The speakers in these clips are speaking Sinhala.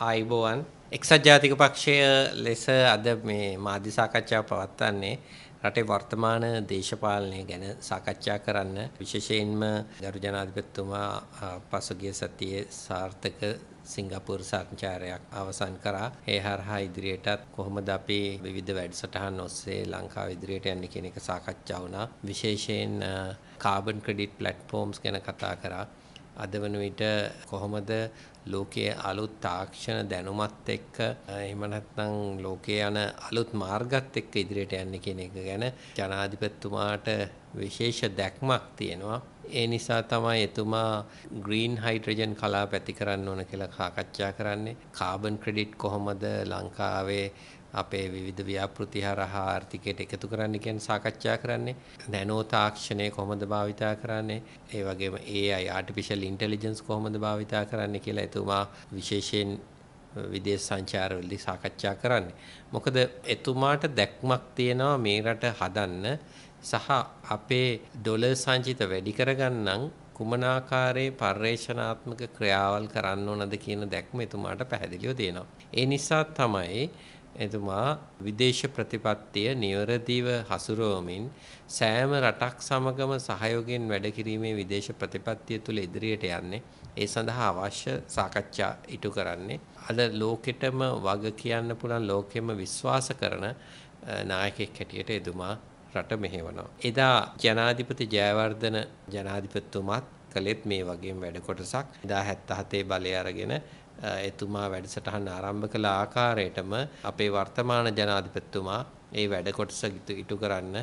ආයිබෝවන් එක්සත් ජාතික පක්ෂය ලෙස අද මේ මාධ්‍ය සාකච්ඡාව පවත්වන්නේ රටේ වර්තමාන දේශපාලනය ගැන සාකච්ඡා කරන්න විශේෂයෙන්ම ගරු ජනාධිපතිතුමා පසුගිය සතියේ සාර්ථක සිංගප්පූරු සංචාරයක් අවසන් කරා. ඒ හරහා ඉදිරියටත් කොහොමද අපි විවිධ වැඩසටහන් ඔස්සේ ලංකාව ඉදිරියට යන්නේ කියන එක සාකච්ඡා වුණා. විශේෂයෙන් කාබන් ක්‍රෙඩිට් ප්ලැට්ෆෝම්ස් ගැන කතා කරා. අද වන විට කොහොමද ලෝකයේ අලුත් තාක්ෂණ දැනුමත් එක්ක එහෙම නැත්නම් ලෝකයේ යන අලුත් මාර්ගත් එක්ක ඉදිරියට යන්නේ කියන එක ගැන ජනාධිපතිතුමාට විශේෂ දැක්මක් තියෙනවා. ඒ නිසා තමයි එතුමා ග්‍රීන් හයිඩ්‍රජන් කලාප ඇති කරන්න ඕන කියලා සාකච්ඡා කරන්නේ. කාබන් ක්‍රෙඩිට් කොහොමද ලංකාවේ අපේ විවිධ ව්‍යාපෘති හරහා ආර්ථිකයට එකතු කරන්න කියන සාකච්ඡා කරන්නේ. නැනෝ තාක්ෂණය කොහොමද භාවිතා කරන්නේ? ඒ වගේම AI artificial intelligence කොහොමද භාවිතා කරන්නේ කියලා එතුමා විශේෂයෙන් විදේශ සංචාරවලදී සාකච්ඡා කරන්නේ. මොකද එතුමාට දැක්මක් තියෙනවා මේ රට හදන්න සහ අපේ ඩොලර් සංචිත වැඩි කරගන්නම් කුමන ආකාරයේ පර්යේෂණාත්මක ක්‍රියාවල් කරන්න ඕනද කියන දැක්ම එතුමාට පැහැදිලිව තියෙනවා. ඒ නිසා තමයි එතුමා විදේශ ප්‍රතිපත්තිය නිවරදිව හසුරුවමින් සෑම රටක් සමගම සහයෝගයෙන් වැඩ කිරීමේ විදේශ ප්‍රතිපත්තිය තුළ ඉදිරියට යන්නේ ඒ සඳහා අවශ්‍ය සාකච්ඡා ඉටු කරන්නේ අද ලෝකෙටම වග කියන්න පුළුවන් ලෝකෙම විශ්වාස කරන නායකයෙක් හැටියට එතුමා රට මෙහෙවනවා. එදා ජනාධිපති ජයවර්ධන ජනාධිපතිතුමාත් කළෙත් මේ වගේම වැඩ කොටසක්. එදා 77 බලය අරගෙන එතුමා වැඩසටහන ආරම්භ කළ ආකාරයටම අපේ වර්තමාන ජනාධිපතිතුමා ඒ වැඩ කොටස ඉටු කරන්න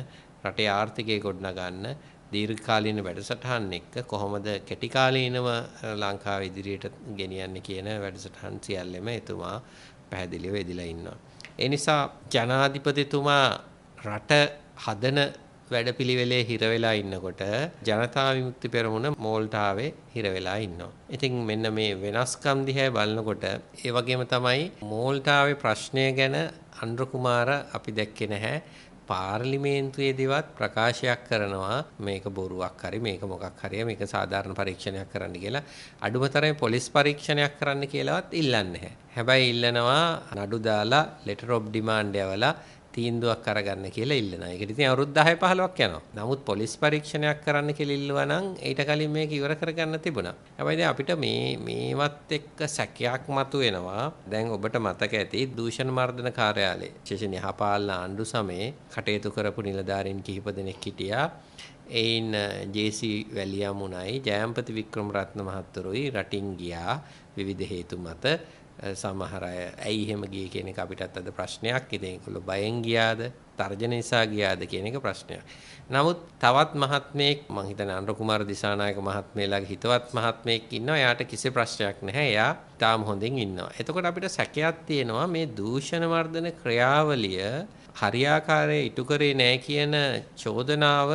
රටේ ආර්ථිකය ගොඩනගන්න දීර්ඝකාලීන වැඩසටහන් එක්ක කොහොමද කෙටි කාලීනව ලංකාව ඉදිරියට ගෙනියන්නේ කියන වැඩසටහන් සියල්ලම එතුමා පැහැදිලිව එදිලා ඉන්නවා. ඒ නිසා ජනාධිපතිතුමා රට හදන වැඩපිළිවෙලේ හිර වෙලා ඉන්නකොට ජනතා විමුක්ති පෙරමුණ මෝල්ටාවේ හිර වෙලා ඉන්නවා. ඉතින් මෙන්න මේ වෙනස්කම් දිහා බලනකොට ඒ වගේම තමයි මෝල්ටාවේ ප්‍රශ්නය ගැන අන්ද්‍ර කුමාර අපි දැක්කේ නැහැ. පාර්ලිමේන්තුවේදීවත් ප්‍රකාශයක් කරනවා මේක බොරුවක් හරි මේක මොකක් හරි මේක සාධාරණ පරීක්ෂණයක් කරන්න කියලා අඩුමතරමේ පොලිස් පරීක්ෂණයක් කරන්න කියලාවත් ඉල්ලන්නේ නැහැ. හැබැයි ඉල්ලනවා නඩු දාලා letter of demand යවලා තීන්දුවක් අරගන්න කියලා ඉල්ලනවා. ඒකට ඉතින් අවුරුදු 10 15ක් යනවා. නමුත් පොලිස් පරීක්ෂණයක් කරන්න කියලා ඉල්ලුවා නම් ඊට කලින් මේක ඉවර කරගන්න තිබුණා. හැබැයි දැන් අපිට මේ මේවත් එක්ක සැකයක් මතුවෙනවා. දැන් ඔබට මතක ඇති දූෂණ මර්ධන කාර්යාලය. විශේෂයෙන් යහපාලන ආණ්ඩු සමයේ කටයුතු කරපු නිලධාරීන් කිහිප දෙනෙක් හිටියා. එයින් ජේ.සී. වැලියමුණයි ජයම්පති වික්‍රමරත්න මහත්වරුයි රටින් ගියා විවිධ හේතු මත සමහර අය ඇයි එහෙම ගියේ කියන එක අපිටත් අද ප්‍රශ්නයක්. ඉතින් ඒගොල්ලෝ බයෙන් ගියාද, තර්ජන නිසා ගියාද කියන එක ප්‍රශ්නයක්. නමුත් තවත් මහත්මයෙක් මං හිතන්නේ අනුර කුමාර දිසානායක මහත්මයාගේ හිතවත් මහත්මයෙක් ඉන්නවා. එයාට කිසි ප්‍රශ්නයක් නැහැ. එයා තාම හොඳින් ඉන්නවා. එතකොට අපිට සැකයක් තියෙනවා මේ දූෂණ වර්ධන ක්‍රියාවලිය හරියාකාරයේ ඉටු කරේ නැහැ කියන චෝදනාව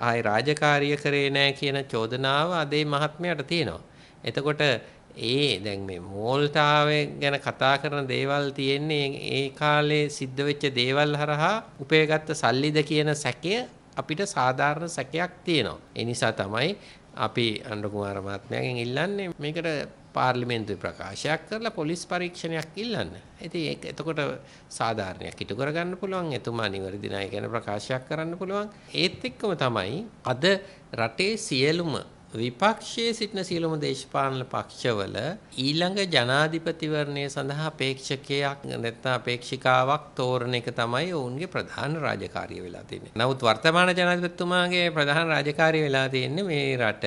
ආයි රාජකාරිය කරේ නැහැ කියන චෝදනාව අදේ මහත්මයාට තියෙනවා. එතකොට ඒ දැන් මේ මෝල්තාවේ ගැන කතා කරන දේවල් තියෙන්නේ ඒ කාලේ සිද්ධ වෙච්ච දේවල් හරහා උපයගත්ත සල්ලිද කියන සැකය අපිට සාධාරණ සැකයක් තියෙනවා. ඒ නිසා තමයි අපි අනුර කුමාර මහත්මයාගෙන් ඉල්ලන්නේ මේකට පාර්ලිමේන්තුවේ ප්‍රකාශයක් කරලා පොලිස් පරීක්ෂණයක් ඉල්ලන්න. ඉතින් ඒක එතකොට සාධාරණයක් ඉටු කරගන්න පුළුවන්. එතුමා නිවැරදි ණය ගැන ප්‍රකාශයක් කරන්න පුළුවන්. ඒත් එක්කම තමයි අද රටේ සියලුම විපක්ෂයේ සිටින සියලුම දේශපාලන පක්ෂවල ඊළඟ ජනාධිපතිවරණය සඳහා අපේක්ෂකයක් නැත්නම් අපේක්ෂිකාවක් තෝරන එක තමයි ඔවුන්ගේ ප්‍රධාන රාජකාරිය වෙලා තියෙන්නේ. නමුත් වර්තමාන ජනාධිපතිතුමාගේ ප්‍රධාන රාජකාරිය වෙලා තියෙන්නේ මේ රට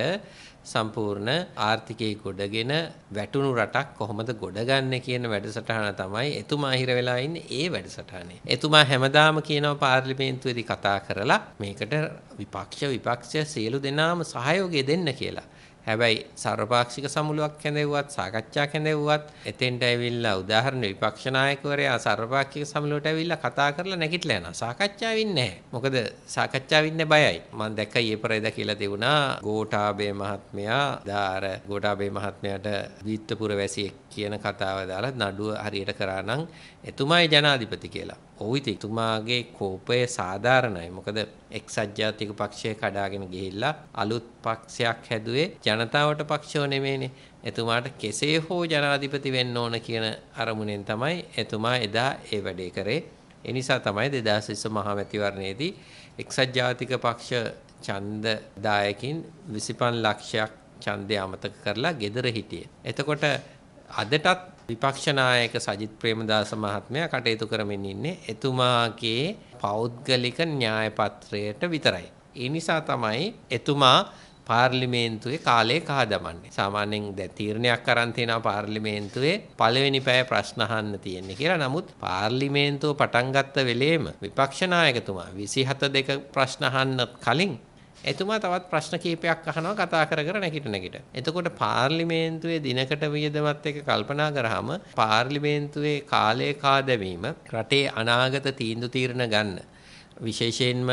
සම්පූර්ණ ආර්ථිකයේ ගොඩගෙන වැටුණු රටක් කොහොමද ගොඩගන්නේ කියන වැඩසටහන තමයි එතුමා හිර වෙලා ඉන්නේ ඒ වැඩසටහනේ. එතුමා හැමදාම කියනවා පාර්ලිමේන්තුවේදී කතා කරලා මේකට විපක්ෂ විපක්ෂ සියලු දෙනාම සහයෝගය දෙන්න කියලා. හැබැයි සර්වපාක්ෂික සමුළුවක් කැඳෙව්වත් සාකච්ඡා කැඳෙව්වත් එතෙන්ට ඇවිල්ලා උදාහරණ විපක්ෂ නායකවරයා සර්වපාක්ෂික සමුළුවට ඇවිල්ලා කතා කරලා නැගිටලා යනවා. සාකච්ඡා වෙන්නේ නැහැ. මොකද සාකච්ඡා වෙන්නේ බයයි. මම දැක්ක ඊයේ පෙරේද කියලා තිබුණා ගෝඨාභය මහත්මයා දාර ගෝඨාභය මහත්මයාට දීත්තපුර වැසියෙක් කියන කතාව දාලා නඩුව හරියට කරා නම් එතුමායි ජනාධිපති කියලා. ඔව් ඉතින් එතුමාගේ කෝපය සාධාරණයි. මොකද එක්සත් ජාතික පක්ෂය කඩාගෙන ගිහිල්ලා අලුත් පක්ෂයක් හැදුවේ ජනතාවට පක්ෂව නෙමෙයිනේ. එතුමාට කෙසේ හෝ ජනාධිපති වෙන්න ඕන කියන අරමුණෙන් තමයි එතුමා එදා ඒ වැඩේ කරේ. ඒ නිසා තමයි 2020 මහා මැතිවරණයේදී එක්සත් ජාතික පක්ෂ ඡන්ද දායකින් 25 ලක්ෂයක් ඡන්දය අමතක කරලා gedara හිටියේ. එතකොට අදටත් විපක්ෂ නායක සජිත් ප්‍රේමදාස මහත්මයා කටයුතු කරමින් ඉන්නේ එතුමාගේ පෞද්ගලික න්‍යාය පත්‍රයට විතරයි. ඒ නිසා තමයි එතුමා පාර්ලිමේන්තුවේ කාලේ කහ දමන්නේ. සාමාන්‍යයෙන් දැන් තීරණයක් අරන් තියෙනවා පාර්ලිමේන්තුවේ පළවෙනි පැය ප්‍රශ්න අහන්න තියෙන්නේ කියලා. නමුත් පාර්ලිමේන්තුව පටන් ගත්ත වෙලේම විපක්ෂ නායකතුමා 27 දෙක ප්‍රශ්න අහන්න කලින් එතුමා තවත් ප්‍රශ්න කීපයක් අහනවා කතා කර කර නැගිට නැගිට. එතකොට පාර්ලිමේන්තුවේ දිනකට වියදමත් එක්ක කල්පනා කරාම පාර්ලිමේන්තුවේ කාලය කාදවීම රටේ අනාගත තීන්දුව తీරන ගන්න විශේෂයෙන්ම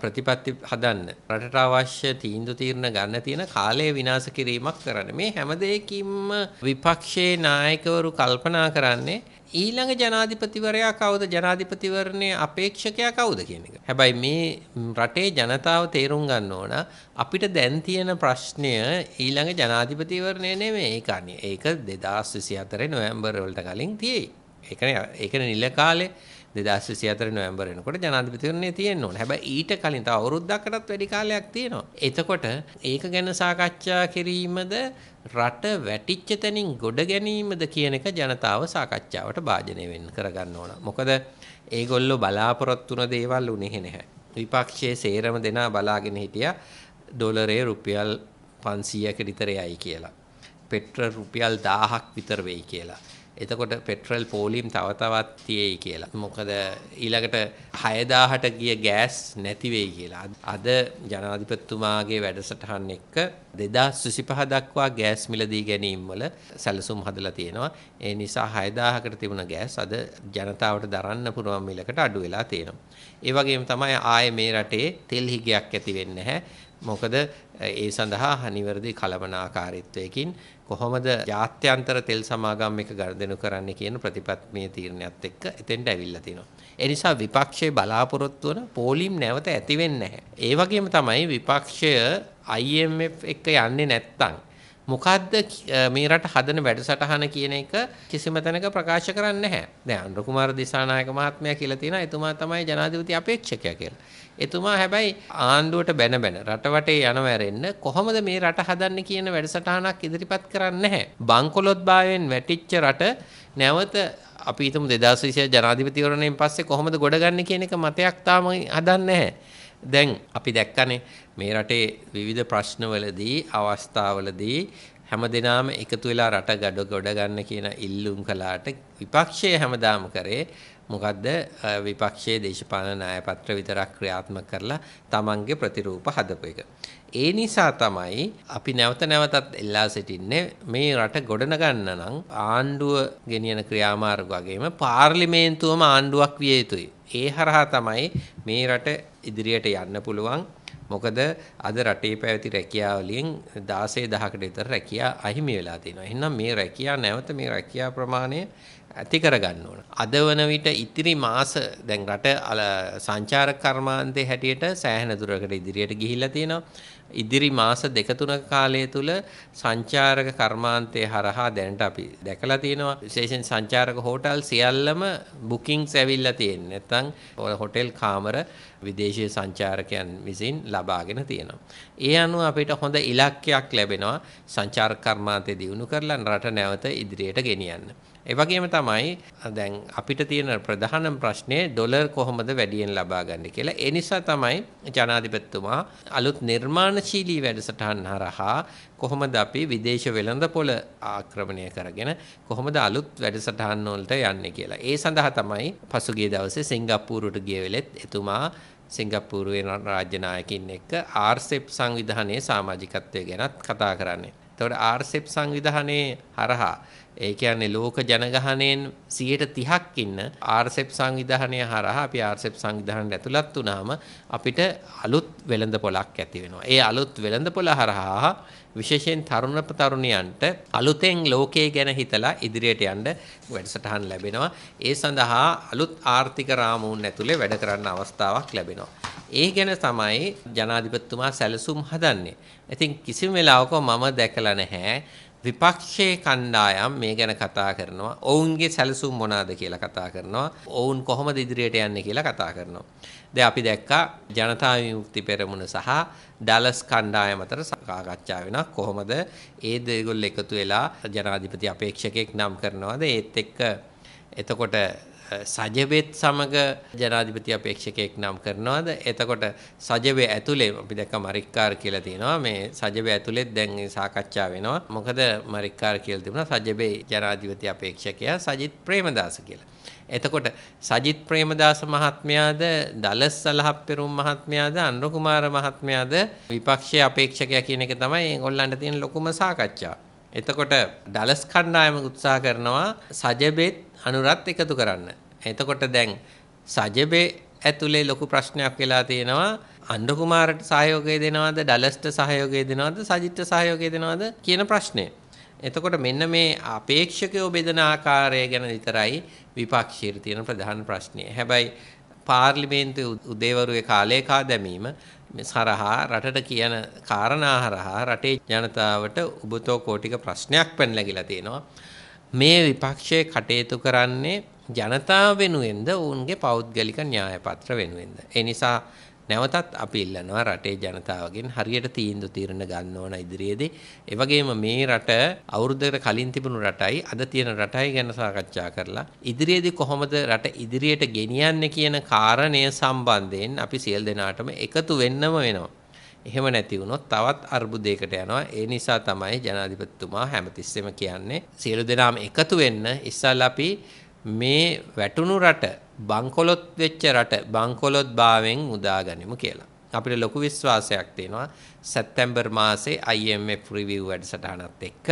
ප්‍රතිපත්ති හදන්න රටට අවශ්‍ය තීන්දුව తీරන ගන්න තියෙන කාලය විනාශ කිරීමක් කරන්න. මේ හැම දෙයකින්ම විපක්ෂයේ නායකවරු කල්පනා කරන්නේ ඊළඟ ජනාධිපතිවරයා කවුද ජනාධිපතිවරණයේ අපේක්ෂකයා කවුද කියන එක. හැබැයි මේ රටේ ජනතාව තේරුම් ගන්න ඕන අපිට දැන් තියෙන ප්‍රශ්නය ඊළඟ ජනාධිපතිවරණය නෙමෙයි. ඒක අනේ ඒක 2024 නොවැම්බර් වලට කලින් තියෙයි. ඒකනේ ඒකනේ නිල කාලේ 2024 නොවැම්බර් වෙනකොට ජනාධිපතිවරණය තියෙන්න ඕන. හැබැයි ඊට කලින් තව අවුරුද්දකටත් වැඩි කාලයක් තියෙනවා. එතකොට ඒක ගැන සාකච්ඡා කිරීමද රට වැටිච්ච තැනින් ගොඩ ගැනීමද කියන එක ජනතාව සාකච්ඡාවට භාජනය වෙන්න කරගන්න ඕන. මොකද ඒගොල්ලෝ බලාපොරොත්තු වුණ දේවල් උනේ නැහැ. විපක්ෂයේ සේරම දෙනා බලාගෙන හිටියා ඩොලරේ රුපියල් 500ක විතර යයි කියලා. පෙට්‍රල් රුපියල් 1000ක් විතර වෙයි කියලා. එතකොට පෙට්‍රල් පෝලිම් තව තවත් තියෙයි කියලා. මොකද ඊළඟට 6000ට ගිය ගෑස් නැති වෙයි කියලා. අද ජනාධිපතිතුමාගේ වැඩසටහන් එක්ක 2025 දක්වා ගෑස් මිලදී ගැනීම වල සැලසුම් හදලා තියෙනවා. ඒ නිසා 6000කට තිබුණ ගෑස් අද ජනතාවට දරන්න පුළුවන් මිලකට අඩු වෙලා තියෙනවා. ඒ වගේම තමයි ආයේ මේ රටේ තෙල් හිගයක් ඇති වෙන්නේ නැහැ. මොකද ඒ සඳහා නිවැරදි කළමනාකාරීත්වයකින් කොහොමද ජාත්‍යන්තර තෙල් සමාගම් එක ගනුදෙනු කරන්න කියන ප්‍රතිපත්තිමය තීරණයත් එක්ක එතෙන්ට ඇවිල්ලා තිනවා. ඒ නිසා විපක්ෂයේ බලාපොරොත්තු වන පෝලිම් නැවත ඇති වෙන්නේ නැහැ. ඒ වගේම තමයි විපක්ෂය IMF එක්ක යන්නේ නැත්තම් මොකද්ද මේ රට හදන වැඩසටහන කියන එක කිසිම තැනක ප්‍රකාශ කරන්නේ නැහැ. දැන් අනුර කුමාර දිසානායක මහත්මයා කියලා තියෙනවා එතුමා තමයි ජනාධිපති අපේක්ෂකයා කියලා. එතුමා හැබැයි ආණ්ඩුවට බැන බැන රටවටේ යනව ඇරෙන්න කොහොමද මේ රට හදන්නේ කියන වැඩසටහනක් ඉදිරිපත් කරන්නේ නැහැ. බංකොලොත් භාවයෙන් වැටිච්ච රට නැවත අපි හිතමු 2020 ජනාධිපතිවරණයෙන් පස්සේ කොහොමද ගොඩගන්නේ කියන එක මතයක් තාම හදන්නේ නැහැ. දැන් අපි දැක්කනේ මේ රටේ විවිධ ප්‍රශ්නවලදී අවස්ථාවලදී හැමදෙනාම එකතු වෙලා රට ගඩ ගොඩ ගන්න කියන ඉල්ලුම් කළාට විපක්ෂය හැමදාම කරේ මොකද්ද විපක්ෂයේ දේශපාලන න්‍යායපත්‍ර විතරක් ක්‍රියාත්මක කරලා තමන්ගේ ප්‍රතිරූප හදපු එක. ඒ නිසා තමයි අපි නැවත නැවතත් එල්ලා සිටින්නේ මේ රට ගොඩනගන්න නම් ආණ්ඩුව ගෙනියන ක්‍රියාමාර්ග වගේම පාර්ලිමේන්තුවම ආණ්ඩුවක් විය යුතුයි. ඒ හරහා තමයි මේ රට ඉදිරියට යන්න පුළුවන්. මොකද අද රටේ පැවති රැකියාව වලින් 16 10කට විතර රැකියා අහිමි වෙලා තියෙනවා. එහෙනම් මේ රැකියා නැවත මේ රැකියා ප්‍රමාණය ඇති කරගන්න ඕන. අද වන විට ඉතිරි මාස දැන් රට සංචාරක කර්මාන්තයේ හැටියට සෑහෙන දුරකට ඉදිරියට ගිහිල්ලා තියෙනවා. ඉදිරි මාස දෙක තුනක කාලය තුල සංචාරක කර්මාන්තයේ හරහා දැනට අපි දැකලා තියෙනවා විශේෂයෙන් සංචාරක හෝටල් සියල්ලම බුකින්ග්ස් ඇවිල්ලා තියෙන්නේ. නැත්නම් හොටෙල් කාමර විදේශීය සංචාරකයන් විසින් ලබාගෙන තියෙනවා. ඒ අනුව අපිට හොඳ ඉලක්කයක් ලැබෙනවා සංචාරක කර්මාන්තය දියුණු කරලා රට නැවත ඉදිරියට ගෙනියන්න. ඒ වගේම තමයි දැන් අපිට තියෙන ප්‍රධානම ප්‍රශ්නේ ඩොලර් කොහොමද වැඩියෙන් ලබා ගන්න කියලා. ඒ නිසා තමයි ජනාධිපතිතුමා අලුත් නිර්මාණශීලී වැඩසටහන් හරහා කොහොමද අපි විදේශ වෙළඳපොළ ආක්‍රමණය කරගෙන කොහොමද අලුත් වැඩසටහන් වලට යන්නේ කියලා. ඒ සඳහා තමයි පසුගිය දවසේ සිංගප්පූරුවට ගිය වෙලෙත් එතුමා සිංගප්පූරුවේ රාජ්‍ය නායකින් එක්ක ආර්සෙප් සංවිධානයේ සමාජිකත්වය ගැනත් කතා කරන්නේ. එතකොට ආර්සෙප් සංවිධානයේ හරහා ඒ කියන්නේ ලෝක ජනගහනයෙන් 30ක් ඉන්න RCEP සංවිධානය හරහා අපි RCEP සංවිධානයට ඇතුළත් වුණාම අපිට අලුත් වෙළඳපොළක් ඇති වෙනවා. ඒ අලුත් වෙළඳපොළ හරහා විශේෂයෙන් තරුණ තරුණියන්ට අලුතෙන් ලෝකයේ ගැන හිතලා ඉදිරියට යන්න වැඩසටහන් ලැබෙනවා. ඒ සඳහා අලුත් ආර්ථික රාමුවන් ඇතුලේ වැඩ කරන්න අවස්ථාවක් ලැබෙනවා. ඒ ගැන තමයි ජනාධිපතිතුමා සැලසුම් හදන්නේ. ඉතින් කිසිම වෙලාවක මම දැකලා නැහැ විපක්ෂයේ කණ්ඩායම් මේ ගැන කතා කරනවා. ඔවුන්ගේ සැලසුම් මොනවාද කියලා කතා කරනවා. ඔවුන් කොහොමද ඉදිරියට යන්නේ කියලා කතා කරනවා. දැන් අපි දැක්කා ජනතා විමුක්ති පෙරමුණ සහ ඩලස් කණ්ඩායම අතර සාකච්ඡා වෙනවා. කොහොමද ඒ දෙගොල්ලෝ එකතු වෙලා ජනාධිපති අපේක්ෂකෙක් නම් කරනවද? ඒත් එක්ක එතකොට සජබෙත් සමග ජනාධිපති අපේක්ෂකයෙක් නම් කරනවාද? එතකොට සජබේ ඇතුලේ අපි දැක්ක මරික්කාර් කියලා තියෙනවා. මේ සජබේ ඇතුලෙත් දැන් සාකච්ඡා වෙනවා. මොකද මරික්කාර් කියලා තිබුණා සජබේ ජනාධිපති අපේක්ෂකයා සජිත් ප්‍රේමදාස කියලා. එතකොට සජිත් ප්‍රේමදාස මහත්මයාද? දලස් සලහප්පෙරුම් මහත්මයාද? අනුර කුමාර මහත්මයාද? විපක්ෂයේ අපේක්ෂකයා කියන එක තමයි ඒගොල්ලන්ට තියෙන ලොකුම සාකච්ඡාව. එතකොට ඩලස් කණ්ඩායම උත්සාහ කරනවා සජබෙත් අනුරත් එකතු කරන්න. එතකොට දැන් සජබේ ඇතුලේ ලොකු ප්‍රශ්නයක් වෙලා තියෙනවා අණ්ඩු කුමාරට සහයෝගය දෙනවද ඩලස්ට සහයෝගය දෙනවද සජිත්ට සහයෝගය දෙනවද කියන ප්‍රශ්නය. එතකොට මෙන්න මේ අපේක්ෂකයෝ බෙදන ආකාරය ගැන විතරයි විපක්ෂයේ තියෙන ප්‍රධාන ප්‍රශ්නය. හැබැයි පාර්ලිමේන්තුවේ උදේවරුේ කාලේ කා දැමීම සරහා රටට කියන කාරණා හරහා රටේ ජනතාවට උබතෝ කෝටික ප්‍රශ්නයක් පැනලා තියෙනවා. මේ විපක්ෂය කටයුතු කරන්නේ ජනතාව වෙනුවෙන්ද ඔවුන්ගේ පෞද්ගලික න්‍යායපත්‍ර වෙනුවෙන්ද. ඒ නිසා නැවතත් අපි ඉල්ලනවා රටේ ජනතාවගෙන් හරියට තීන්දුව తీරන ගන්න ඕන ඉදිරියේදී. ඒ වගේම මේ රට අවුරුද්දකට කලින් තිබුණු රටයි අද තියෙන රටයි ගැන සාකච්ඡා කරලා ඉදිරියේදී කොහොමද රට ඉදිරියට ගෙනියන්නේ කියන කාරණය සම්බන්ධයෙන් අපි සියලු දෙනාටම එකතු වෙන්නම වෙනවා. එහෙම නැති වුණොත් තවත් අර්බුදයකට යනවා. ඒ නිසා තමයි ජනාධිපතිතුමා හැමතිස්සෙම කියන්නේ සියලු දෙනාම එකතු වෙන්න ඉස්සල්ලා අපි මේ වැටුණු රට බංකොලොත් වෙච්ච රට බංකොලොත් භාවයෙන් මුදා ගනිමු කියලා. අපිට ලොකු විශ්වාසයක් තියෙනවා සැප්තැම්බර් මාසේ IMF review වැඩසටහනත් එක්ක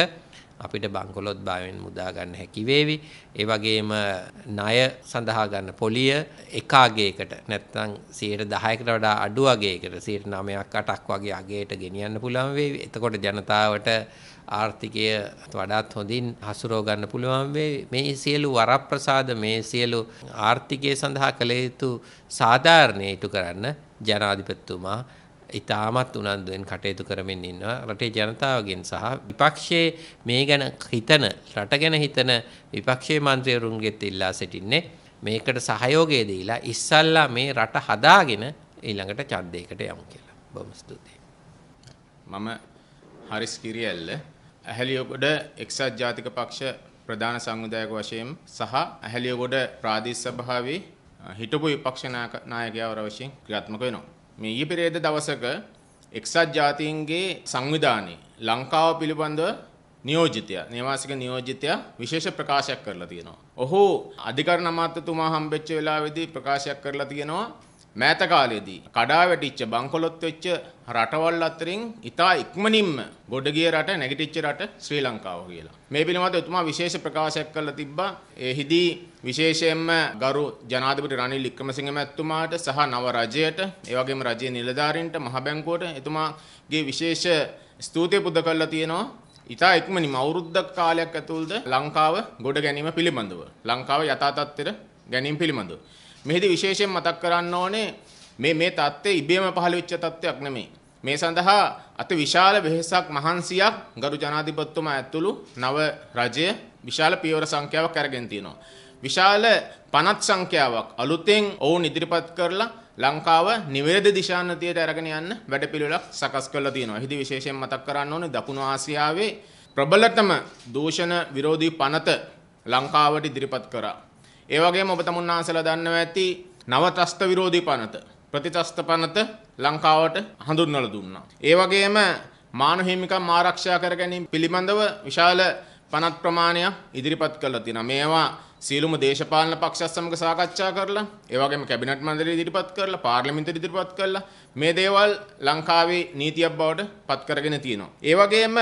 අපිට බංකොලොත් භාවයෙන් මුදා ගන්න හැකි වේවි. ඒ වගේම ණය සඳහා ගන්න පොලිය එක අගයකට නැත්නම් 10%කට වඩා අඩු අගයකට 9ක් 8ක් වගේ අගයට ගෙනියන්න පුළුවන් වේවි. එතකොට ජනතාවට ආර්ථිකය වඩාත් හොඳින් හසුරව ගන්න පුළුවන් වේ. මේ සියලු වරප්‍රසාද මේ සියලු ආර්ථිකය සඳහා කළ යුතු සාධාරණය ඉටු කරන්න ජනාධිපතිතුමා ඉතාමත් උනන්දුවෙන් කටයුතු කරමින් ඉන්නවා රටේ ජනතාවගෙන් සහ විපක්ෂයේ මේ ගැන හිතන රට ගැන හිතන විපක්ෂයේ මන්ත්‍රීවරුන්ගෙත් ඉල්ලා සිටින්නේ මේකට සහයෝගය දීලා ඉස්සල්ලා මේ රට හදාගෙන ඊළඟට ඡන්දයකට යමු කියලා. බොහොම ස්තුතියි. මම හරිස් කිරියල්ල ඇහැලියගොඩ එක්සත් ජාතික පක්ෂ ප්‍රධාන සංවිධායක වශයෙන් සහ ඇහැලියගොඩ ප්‍රාදේශ සභාවේ හිටපු විපක්ෂ නායකයවර වශයෙන් ක්‍රියාත්මක වෙනවා. මේ ඊයේ පෙරේද දවසක එක්සත් ජාතීන්ගේ සංවිධානයේ ලංකාව පිළිබඳව නියෝජිතයා නේවාසික නියෝජිතයා විශේෂ ප්‍රකාශයක් කරලා තියෙනවා. ඔහු අධිකරණ අමාත්‍යතුමා හම්බෙච්ච වෙලාවේදී ප්‍රකාශයක් කරලා තියෙනවා මෑත කාලයේදී කඩා වැටිච්ච බංකොලොත් වෙච්ච රටවල් අතරින් ඉතා ඉක්මනින්ම ගොඩ ගිය රට නැගිටිච්ච රට ශ්‍රී ලංකාව කියලා. මේ පිළිබඳව එතුමා විශේෂ ප්‍රකාශයක් කරලා තිබ්බා. එහිදී විශේෂයෙන්ම ගරු ජනාධිපති රනිල් වික්‍රමසිංහ මැතිතුමාට සහ නව රජයට, ඒ වගේම රජයේ නිලධාරීන්ට, මහ බැංකුවට එතුමාගේ විශේෂ ස්තුතිය පුද කරලා තියෙනවා. ඉතා ඉක්මනින්ම අවුරුද්දක් කාලයක් ඇතුළත ලංකාව ගොඩ ගැනීම පිළිබඳව. ලංකාව යථා තත්ත්වයට ගැනීම පිළිබඳව. මෙහිදී විශේෂයෙන් මතක් කරන්න ඕනේ මේ මේ தත්ත්වය ඉබේම පහළ වෙච්ච තත්ත්වයක් නෙමෙයි. මේ සඳහා අති විශාල වෙහෙසක් මහන්සියක් ගරු ජනාධිපතිතුමා ඇතුළු නව රජය විශාල පියවර සංඛ්‍යාවක් අරගෙන තියෙනවා. විශාල පනත් සංඛ්‍යාවක් අලුතෙන් ඔවුන් ඉදිරිපත් කරලා ලංකාව නිවැරදි දිශානතියට අරගෙන යන්න වැඩපිළිවෙලක් සකස් කරලා තියෙනවා. එහිදී විශේෂයෙන් මතක් කරන්න ඕනේ දකුණු ආසියාවේ ප්‍රබලතම දූෂණ විරෝධී පනත ලංකාවට ඉදිරිපත් කරා. ඒ වගේම ඔබ තමුන්නාන්සලා දන්නවා ඇති නව ත්‍රස්ත විරෝධී පනත ප්‍රතිත්‍රස්ත පනත ලංකාවට හඳුන්වලා දුන්නා. ඒ වගේම මානව හිමිකම් ආරක්ෂා කර ගැනීම පිළිබඳව විශාල පනත් ප්‍රමාණයක් ඉදිරිපත් කළා තියෙනවා. මේවා සියලුම දේශපාලන පක්ෂ සමග සාකච්ඡා කරලා ඒ වගේම කැබිනට් මණ්ඩලය ඉදිරිපත් කරලා පාර්ලිමේන්තුවට ඉදිරිපත් කරලා මේ දේවල් ලංකාවේ නීතියක් බවට පත් කරගෙන තියෙනවා. ඒ වගේම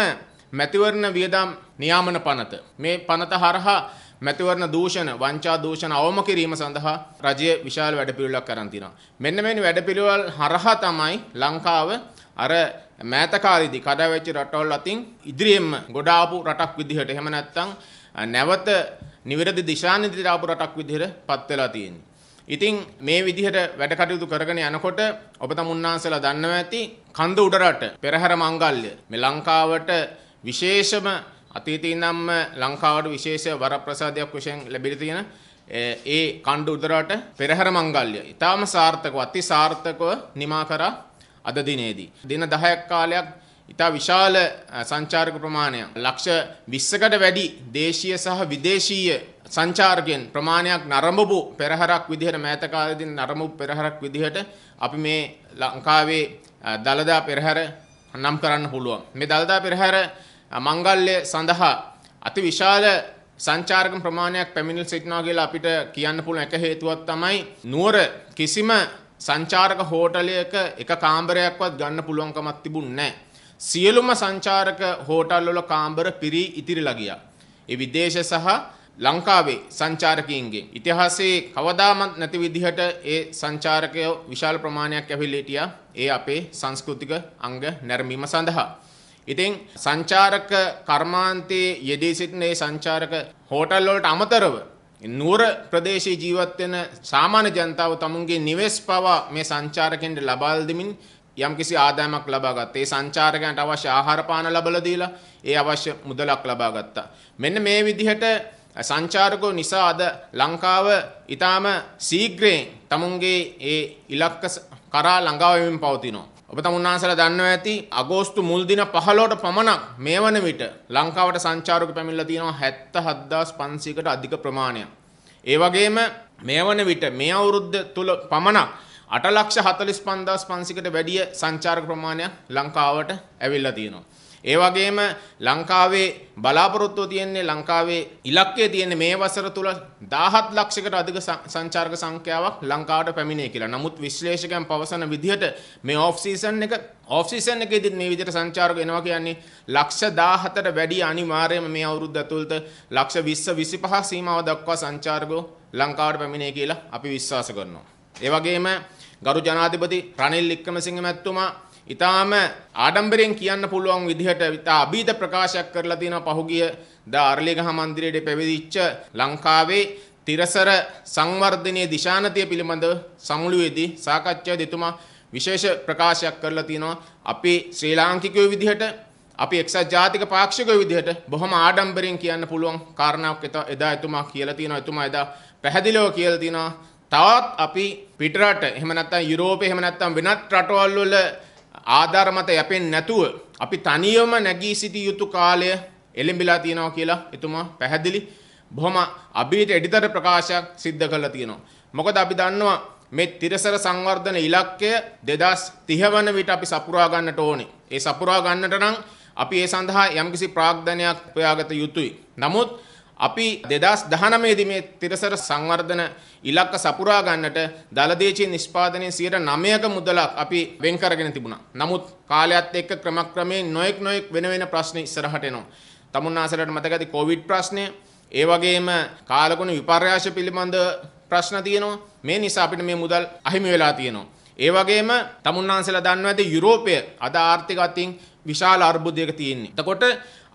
මැතිවරණ වියදම් නියාමන පනත. මේ පනත හරහා මැතිවරණ දූෂණ වංචා දූෂණ අවම කිරීම සඳහා රජය විශාල වැඩපිළිවෙලක් කරන් තිනවා. මෙන්න මෙවැනි වැඩපිළිවෙල් හරහා තමයි ලංකාව අර මෑත කාලේදී කඩාවැච්ච රටවල් අතින් ඉදිරියෙන්ම ගොඩාපු රටක් විදිහට එහෙම නැත්නම් නැවත නිවැරදි දිශානිර්දේශ ආපු රටක් විදිහට පත් වෙලා තියෙන්නේ. ඉතින් මේ විදිහට වැඩ කටයුතු කරගෙන යනකොට ඔබ තමුන්නාන්සලා දන්නවා ඇති කන්ද උඩරට පෙරහැර මංගල්‍ය මේ ලංකාවට විශේෂම අතීතයේ ඉඳන්ම ලංකාවට විශේෂ වරප්‍රසාදයක් වශයෙන් ලැබිලා තියෙන ඒ කණ්ඩ උඩරට පෙරහැර මංගල්‍ය. ඊටාම සාර්ථකව අති සාර්ථකව නිමා කරා අද දිනේදී. දින 10ක් කාලයක් ඉතා විශාල සංචාරක ප්‍රමාණයක් ලක්ෂ 20කට වැඩි දේශීය සහ විදේශීය සංචාරකයන් ප්‍රමාණයක් නරඹපු පෙරහරක් විදිහට මෑත කාලේදී නරඹපු පෙරහරක් විදිහට අපි මේ ලංකාවේ දලදා පෙරහැර නම් කරන්න පුළුවන්. මේ දලදා පෙරහැර මංගල්‍ය සඳහා අති විශාල සංචාරක ප්‍රමාණයක් පැමිණිල් සිටිනවා කියලා අපිට කියන්න පුළුවන් එක හේතුවක් තමයි නුවර කිසිම සංචාරක හෝටලයක එක කාමරයක්වත් ගන්න පුළුවන්කමක් තිබුණේ නැහැ. සියලුම සංචාරක හෝටල් වල කාමර පිරී ඉතිරිලා ගියා. ඒ විදේශ සහ ලංකාවේ සංචාරකයින්ගේ ඉතිහාසයේ කවදාමත් නැති විදිහට ඒ සංචාරකයෝ විශාල ප්‍රමාණයක් ඇවිල්ලා හිටියා. ඒ අපේ සංස්කෘතික අංග නැරඹීම සඳහා. ඉතින් සංචාරක කර්මාන්තයේ යෙදී සිටින මේ සංචාරක හෝටල් වලට අමතරව නුවර ප්‍රදේශයේ ජීවත් වෙන සාමාන්‍ය ජනතාව තමුන්ගේ නිවෙස් පවා මේ සංචාරකයන්ට ලබා දෙමින් යම්කිසි ආදායමක් ලබා ගත්තා. ඒ සංචාරකයන්ට අවශ්‍ය ආහාර පාන ලබලා දීලා ඒ අවශ්‍ය මුදලක් ලබා ගත්තා. මෙන්න මේ විදිහට සංචාරකෝ නිසා අද ලංකාව ඊටාම ශීඝ්‍රයෙන් තමුන්ගේ ඒ ඉලක්ක කරා ළඟා වෙමින් පවතිනවා. ඔබ තමුන්නාන්සලා දන්නවා ඇති අගෝස්තු මුල් දින 15ට පමණක් මේ වන විට ලංකාවට සංචාරක පැමිණලා තියෙනවා 77500කට අධික ප්‍රමාණයක්. ඒ වගේම මේ වන විට මේ අවුරුද්ද තුල පමණක් 8,45,500කට වැඩිය සංචාරක ප්‍රමාණයක් ලංකාවට ඇවිල්ලා තියෙනවා. ඒ වගේම ලංකාවේ බලාපොරොත්තුව තියෙන්නේ ලංකාවේ ඉලක්කය තියෙන්නේ මේ වසර තුල 17 ලක්ෂයකට අධික සංචාරක සංඛ්‍යාවක් ලංකාවට පැමිණේ කියලා. නමුත් විශ්ලේෂකයන් පවසන විදිහට මේ ඔෆ් සීසන් එක ඔෆ් සීසන් එකේදී මේ විදිහට සංචාරක එනවා කියන්නේ ලක්ෂ 17ට වැඩි අනිවාර්යයෙන්ම මේ අවුරුද්ද ඇතුළත ලක්ෂ 20 25 සීමාව දක්වා සංචාරකෝ ලංකාවට පැමිණේ කියලා අපි විශ්වාස කරනවා. ඒ වගේම ගරු ජනාධිපති රනිල් වික්‍රමසිංහ මැතිතුමා ඊටාම ආඩම්බරෙන් කියන්න පුළුවන් විදිහට ඉතා අභීත ප්‍රකාශයක් කරලා තියෙනවා පහුගිය දා අරලියගහ මන්දිරයේ පැවිදිච්ච ලංකාවේ තිරසර සංවර්ධනයේ දිශානතිය පිළිබඳව සමුළුවේදී සාකච්ඡාවේදී එතුමා විශේෂ ප්‍රකාශයක් කරලා තියෙනවා. අපි ශ්‍රී ලාංකිකයෝ විදිහට අපි එක්සත් ජාතික පාක්ෂිකයෝ විදිහට බොහොම ආඩම්බරෙන් කියන්න පුළුවන් කාරණාවක් එදා එතුමා කියලා තියෙනවා. එතුමා එදා පැහැදිලිව කියලා තියෙනවා. තවත් අපි පිටරට එහෙම නැත්නම් යුරෝපේ එහෙම නැත්නම් වෙනත් රටවල් වල ආධාර මත යැපෙන්නේ නැතුව අපි තනියම නැගී සිටිය යුතු කාලය එළඹිලා තියෙනවා කියලා එතුමා පැහැදිලි බොහොම අභීත එඩිතර ප්‍රකාශයක් සිද්ධ කරලා තියෙනවා. මොකද අපි දන්නවා මේ තිරසර සංවර්ධන ඉලක්කය 2030 වන විට අපි සපුරා ගන්නට ඕනේ. ඒ සපුරා ගන්නට නම් අපි ඒ සඳහා යම්කිසි ප්‍රාග්ධනයක් උපයාගත යුතුයි. නමුත් අපි 2019 දී මේ තිරසර සංවර්ධන ඉලක්ක සපුරා ගන්නට දලදේශීය නිෂ්පාදනයේ 9ක මුදලක් අපි වෙන් කරගෙන තිබුණා. නමුත් කාලයත් එක්ක ක්‍රමක්‍රමයෙන් නොඑක් නොඑක් වෙන වෙන ප්‍රශ්න ඉස්සරහට එනවා. තමුන්නාසලට මතකයි කොවිඩ් ප්‍රශ්නය, ඒ වගේම කාලගුණ විපර්යාස පිළිබඳ ප්‍රශ්න තියෙනවා. මේ නිසා අපිට මේ මුදල් අහිමි වෙලා තියෙනවා. ඒ වගේම තමුන්නාන්සලා දන්නවා ඇති යුරෝපය අද ආර්ථික අතින් විශාල අර්බුදයක තියෙන්නේ. එතකොට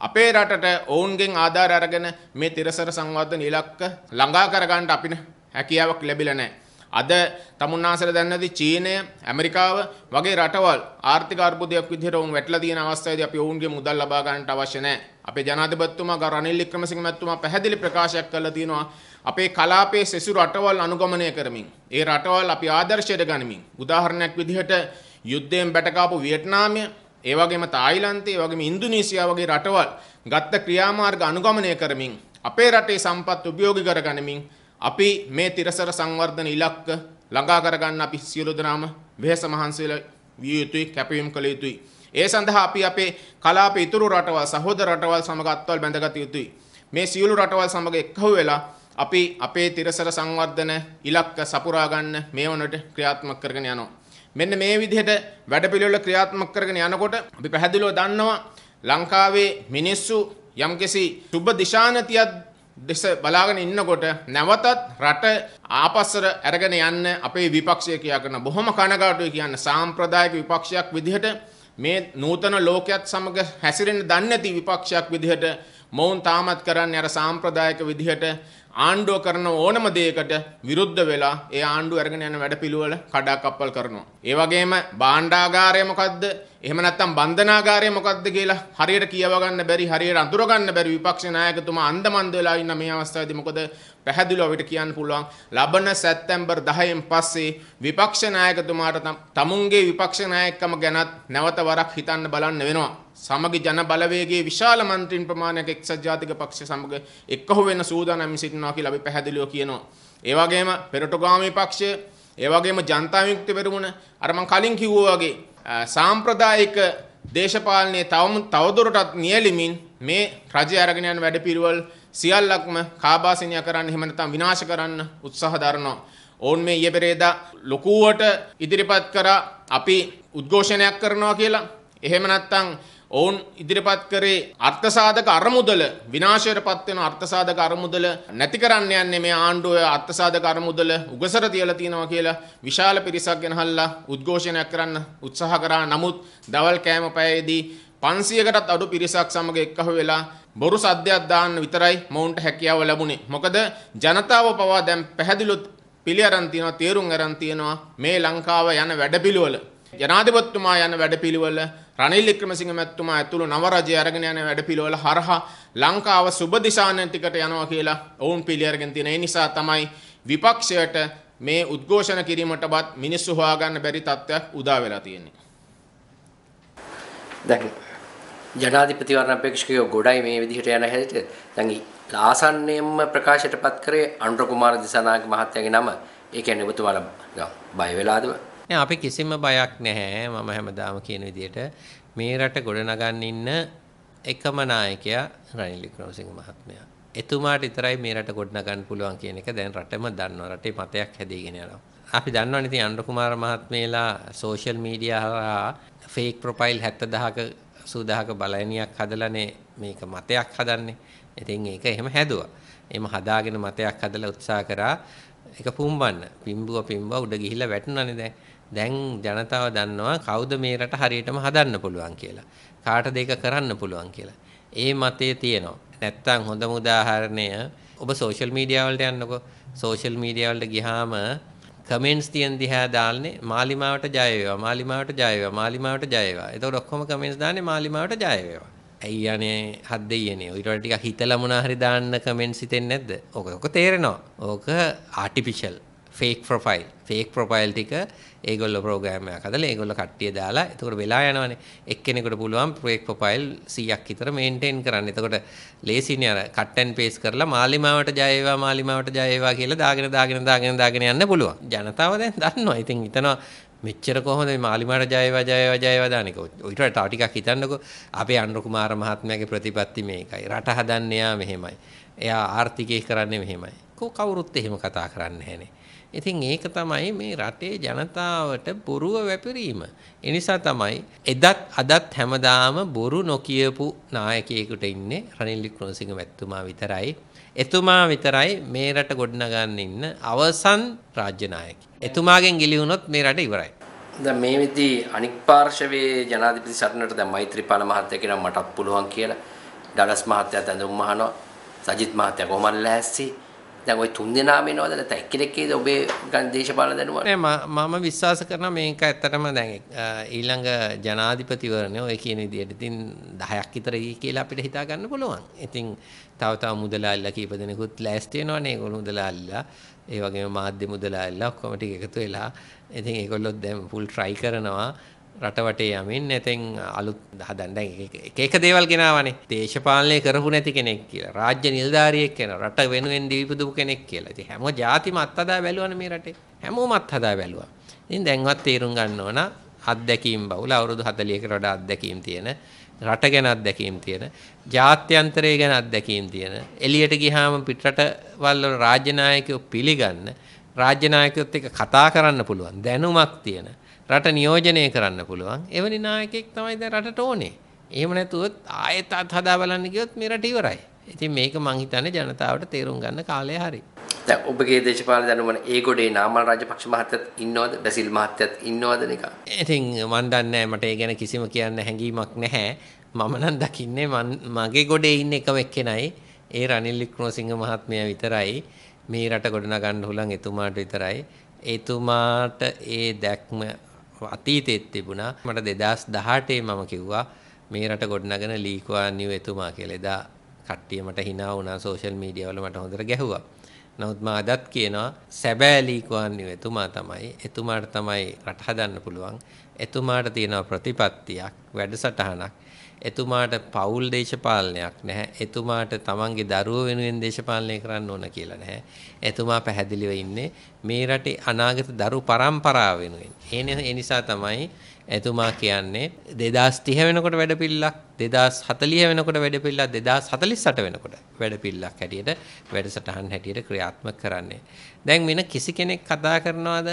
අපේ රටට ඔවුන්ගෙන් ආධාර අරගෙන මේ තිරසර සංවර්ධන ඉලක්ක ළඟා කරගන්න අපිට හැකියාවක් ලැබිලා නැහැ. අද තමුන්නාසල දැන්නදී චීනය, ඇමරිකාව වගේ රටවල් ආර්ථික අර්බුදයක් විදිහට වුන් වැටලා තියෙන අවස්ථාවේදී අපි ඔවුන්ගේ මුදල් ලබා ගන්නට අවශ්‍ය නැහැ. අපේ ජනාධිපතිතුමා ගරු රනිල් වික්‍රමසිංහ මැතිතුමා පැහැදිලි ප්‍රකාශයක් කළා තියෙනවා අපේ කලාපයේ සෙසු රටවල් අනුගමනය කරමින් ඒ රටවල් අපි ආදර්ශයට ගනිමින් උදාහරණයක් විදිහට යුද්ධයෙන් බැටකාපු වියට්නාමය ඒ වගේම තායිලන්තය ඒ වගේම ඉන්දුනීසියා වගේ රටවල් ගත්ත ක්‍රියාමාර්ග අනුගමනය කරමින් අපේ රටේ සම්පත් උපයෝගී කරගනිමින් අපි මේ තිරසර සංවර්ධන ඉලක්ක ළඟා කරගන්න අපි සියලු දෙනාම වෙහෙස මහන්සි වෙලා විය යුතුයි කැපවීම කළ යුතුයි. ඒ සඳහා අපි අපේ කලාප ඉතුරු රටවල් සහෝදර රටවල් සමග අත්වල් බැඳගත යුතුයි. මේ සියලු රටවල් සමග එක්හුව වෙලා අපි අපේ තිරසර සංවර්ධන ඉලක්ක සපුරා ගන්න මේ වනට ක්‍රියාත්මක කරගෙන යනවා. මෙන්න මේ විදිහට වැඩපිළිවෙල ක්‍රියාත්මක කරගෙන යනකොට අපි පැහැදිලිව දන්නවා ලංකාවේ මිනිස්සු යම්කිසි සුබ දිශානතියක් දෙස බලාගෙන ඉන්නකොට නැවතත් රට ආපස්සර අරගෙන යන්න අපේ විපක්ෂය කියා කරන බොහොම කනගාටුයි කියන්න සාම්ප්‍රදායික විපක්ෂයක් විදිහට මේ නූතන ලෝකයක් සමග හැසිරෙන්න දන්නේ නැති විපක්ෂයක් විදිහට මොවුන් තාමත් කරන්නේ අර සාම්ප්‍රදායික විදිහට ආණ්ඩුව කරන ඕනම දෙයකට විරුද්ධ වෙලා ඒ ආණ්ඩුව අරගෙන යන වැඩපිළිවෙල කඩාකප්පල් කරනවා. ඒ වගේම භාණ්ඩාගාරය මොකද්ද? එහෙම නැත්නම් බන්ධනාගාරය මොකද්ද කියලා හරියට කියව ගන්න බැරි හරියට අඳුර ගන්න බැරි විපක්ෂ නායකතුමා අන්දමන්ද වෙලා ඉන්න මේ අවස්ථාවේදී මොකද පැහැදිලිව අපිට කියන්න පුළුවන් ලබන සැප්තැම්බර් 10න් පස්සේ විපක්ෂ නායකතුමාට තමුන්ගේ විපක්ෂ නායකකම ගැනත් නැවත වරක් හිතන්න බලන්න වෙනවා. සමගි ජන බලවේගයේ විශාල මන්ත්‍රීන් ප්‍රමාණයක් එක්සත් ජාතික පක්ෂ සමග එක්කහු වෙන්න සූදානම් සිටිනවා කියලා අපි පැහැදිලිව කියනවා. ඒ වගේම පෙරටුගාමී පක්ෂය, ඒ වගේම ජනතා විමුක්ති පෙරමුණ අර මම කලින් කිව්වා වගේ සාම්ප්‍රදායික දේශපාලනයේ තවම තවදුරටත් නියැලෙමින් මේ රජය අරගෙන යන වැඩපිළිවෙල් සියල්ලක්ම කාබාසිනිය කරන්න එහෙම නැත්නම් විනාශ කරන්න උත්සාහ දරනවා. ඔවුන් මේ ඊයේ පෙරේදා ලොකුවට ඉදිරිපත් කරා අපි උද්ඝෝෂණයක් කරනවා කියලා. එහෙම නැත්නම් ඔවුන් ඉදිරිපත් කරේ අර්ථසාධක අරමුදල විනාශයට පත්වෙන අර්ථසාධක අරමුදල. නැති කරන්න යන්නේ මේ ආණ්ඩුව අර්ථසාධක අරමුදල උගසර තියලා තියෙනවා කියලා විශාල පිරිසක් ගෙනහල්ලා උද්ඝෝෂණයක් කරන්න උත්සාහ කරා. නමුත් දවල් කෑම පැයේදී 500කටත් අඩු පිරිසක් සමග එක්කහුව වෙලා බොරු සද්දයක් දාන්න විතරයි මොවුන්ට හැකියාව ලැබුණේ. මොකද ජනතාව පවා දැන් පැහැදිලිව පිළි අරන් තියෙනවා තේරුම් අරන් තියෙනවා මේ ලංකාව යන වැඩපිළිවෙල. ජනාධිපතිතුමා යන වැඩපිළිවෙල රනිල් වික්‍රමසිංහ මැතිතුමා ඇතුළු නව රජය අරගෙන යන වැඩපිළිවෙල හරහා ලංකාව සුබ දිශානතිකට යනවා කියලා ඔවුන් පිළි අරගෙන තියෙන. ඒ නිසා තමයි විපක්ෂයට මේ උද්ඝෝෂණ කිරීමටවත් මිනිස්සු හොයාගන්න බැරි තත්ත්වයක් උදා වෙලා තියෙන්නේ. දැන් ජනාධිපතිවරණ අපේක්ෂකයෝ ගොඩයි මේ විදිහට යන හැටියට දැන් ආසන්නයෙන්ම ප්‍රකාශයටපත් කරේ අනුර කුමාර දිසානායක මහත්තයාගේ නම. ඒ කියන්නේ ඔබතුමාලා බය වෙලාද? නෑ අපි කිසිම බයක් නැහැ. මම හැමදාම කියන විදිහට මේ රට ගොඩනගන්න ඉන්න එකම නායකයා රනිල් වික්‍රමසිංහ මහත්මයා. එතුමාට විතරයි මේ රට ගොඩනගන්න පුළුවන් කියන එක දැන් රටම දන්නවා. රටේ මතයක් හැදීගෙන යනවා. අපි දන්නවනේ ඉතින් අනුර කුමාර මහත්මේලා සෝෂල් මීඩියා හරහා ෆේක් ප්‍රොෆයිල් 70000ක 80000ක බලයනියක් හදලානේ මේක මතයක් හදන්නේ. ඉතින් ඒක එහෙම හැදුවා. එහෙම හදාගෙන මතයක් හදලා උත්සාහ කරා ඒක පුම්බන්න. පිම්බුව පිම්බුව උඩ ගිහිල්ලා වැටුණානේ දැන්. දැන් ජනතාව දන්නවා කවුද මේ රට හරියටම හදන්න පුළුවන් කියලා. කාට දෙක කරන්න පුළුවන් කියලා. ඒ මතය තියෙනවා. නැත්තම් හොඳම උදාහරණය ඔබ සෝෂල් මීඩියා වලට යන්නකෝ. සෝෂල් මීඩියා වලට ගියාම කමෙන්ට්ස් තියෙන දිහා දාන්නේ මාලිමාවට ජය වේවා මාලිමාවට ජය වේවා මාලිමාවට ජය වේවා. එතකොට ඔක්කොම කමෙන්ට්ස් දාන්නේ මාලිමාවට ජය වේවා. ඇයි අනේ හත් දෙයියනේ. ඊට වඩා ටිකක් හිතලා මොනා හරි දාන්න කමෙන්ට්ස් හිතෙන්නේ නැද්ද? ඕක ඕක තේරෙනවා. ඕක artificial fake profile. Fake profile ටික ඒගොල්ලෝ ප්‍රෝග්‍රෑම් එකක් හදලා ඒගොල්ලෝ කට්ටිය දාලා එතකොට වෙලා යනවනේ එක්කෙනෙකුට පුළුවන් ප්‍රොජෙක්ට් ප්‍රොෆයිල් 100ක් විතර මේන්ටේන් කරන්න. එතකොට ලේසිනේ අර කට් ඇන්ඩ් පේස් කරලා මාලිමාවට ජය වේවා මාලිමාවට ජය වේවා කියලා දාගෙන දාගෙන දාගෙන දාගෙන යන්න පුළුවන්. ජනතාව දැන් දන්නවා. ඉතින් හිතනවා මෙච්චර කොහොමද මේ මාලිමාට ජය වේවා ජය වේවා ජය වේවා දානක. ඊට වඩා තව ටිකක් හිතන්නකෝ. අපේ අනුර කුමාර මහත්මයාගේ ප්‍රතිපත්ති මේකයි. රට හදන්නේ යා මෙහෙමයි. එයා ආර්ථිකය කරන්නේ මෙහෙමයි. කවුරුත් එහෙම කතා කරන්නේ නැහනේ. ඉතින් ඒක තමයි මේ රටේ ජනතාවට බොරුව වැපිරීම. ඒ නිසා තමයි එදත් අදත් හැමදාම බොරු නොකියපු නායකයෙකුට ඉන්නේ රනිල් වික්‍රමසිංහ මැතිතුමා විතරයි. එතුමා විතරයි මේ රට ගොඩනගන්න ඉන්න අවසන් රාජ්‍ය නායකයෙක්. එතුමාගෙන් ගිලි වුණොත් මේ රට ඉවරයි. දැන් මේ විදි අනික් පාර්ශවයේ ජනාධිපති සටනට දැන් මෛත්‍රීපාල මහත්තයා කියනවා මටත් පුළුවන් කියලා. ඩලස් මහත්තයා තඳුම් මහනවා. සජිත් මහත්තයා කොහොමද ලෑස්ති? දැන් ওই තුන් දෙනාම එනවද නැත්නම් එක්කෙනෙක් කීයද ඔබේ දේශපාලන දැනුම නෑ මම විශ්වාස කරනවා මේක ඇත්තටම දැන් ඊළඟ ජනාධිපතිවරණය ඔය කියන විදිහට ඉතින් 10ක් විතර කියලා අපිට හිතා ගන්න පුළුවන්. ඉතින් තව තව මුදලාලිලා කීප දෙනෙකුත් ලෑස්ති වෙනවනේ ඒගොල්ලෝ මුදලාලිලා ඒ වගේම මාධ්‍ය මුදලාලිලා ඔක්කොම ටික එකතු වෙලා. ඉතින් ඒගොල්ලෝ දැන් ෆුල් try කරනවා. රට වටේ යමින් නැතෙන් අලුත් හදන්න දැන් එක එක දේවල් ගෙනාවනේ දේශපාලනය කරපු නැති කෙනෙක් කියලා රාජ්‍ය නිලධාරියෙක් කියන රට වෙනුවෙන් දීපදුපු කෙනෙක් කියලා. ඉතින් හැම ජාතිම අත්හදා බැලුවනේ මේ රටේ. හැමෝම අත්හදා බැලුවා. ඉතින් දැන්වත් තේරුම් ගන්න ඕන අත්දැකීම් බහුල අවුරුදු 40කට වඩා අත්දැකීම් තියෙන රට ගැන අත්දැකීම් තියෙන ජාත්‍යන්තරය ගැන අත්දැකීම් තියෙන එළියට ගියාම පිටරට වල රාජ්‍ය නායකයෝ පිළිගන්න රාජ්‍ය නායකයොත් එක්ක කතා කරන්න පුළුවන් දැනුමක් තියෙන රට නියෝජනය කරන්න පුළුවන් එවැනි නායකයෙක් තමයි දැන් රටට ඕනේ. එහෙම නැතුවොත් ආයෙත් හදා බලන්න ගියොත් මේ රට ඉවරයි. ඉතින් මේක මං හිතන්නේ ජනතාවට තේරුම් ගන්න කාලය හරි. දැන් ඔබගේ දේශපාලන දැනුමන ඒ ගොඩේ නාමල් රාජපක්ෂ මහත්තයත් ඉන්නවද? බැසිල් මහත්තයත් ඉන්නවද නිකන්? ඉතින් මන් දන්නේ මට ඒ ගැන කිසිම කියන්න හැඟීමක් නැහැ. මම නම් දකින්නේ මගේ ගොඩේ ඉන්න එකම එක්කෙනයි. ඒ රනිල් වික්‍රමසිංහ මහත්මයා විතරයි. මේ රට ගොඩනගන්න හුලන් එතුමාට විතරයි. එතුමාට ඒ දැක්ම අතීතෙත් තිබුණා. මට 2018 මම කිව්වා මේ රට ගොඩනගන ලී කුවාන් නිව් එතුමා කියලා. එදා කට්ටිය මට hina වුණා සෝෂල් මීඩියා වල මට හොඳට ගැහුවා. නමුත් මම අදත් කියනවා සැබෑ ලී කුවාන් නිව් එතුමා තමයි. එතුමාට තමයි රට හදන්න පුළුවන්. එතුමාට තියෙන ප්‍රතිපත්තියක් වැඩසටහනක් එතුමාට පෞල් දේශපාලනයක් නැහැ. එතුමාට තමන්ගේ දරුවෝ වෙනුවෙන් දේශපාලනය කරන්න ඕන කියලා නැහැ. එතුමා පැහැදිලිව ඉන්නේ මේ රටේ අනාගත දරු පරම්පරාව වෙනුවෙන්. ඒ නිසා තමයි එතුමා කියන්නේ 2030 වෙනකොට වැඩපිළිවෙලක් 2040 වෙනකොට වැඩපිළිවෙලක් 2048 වෙනකොට වැඩපිළිවෙලක් හැටියට වැඩසටහන් හැටියට ක්‍රියාත්මක කරන්නේ. දැන් මෙන්න කිසි කෙනෙක් කතා කරනවාද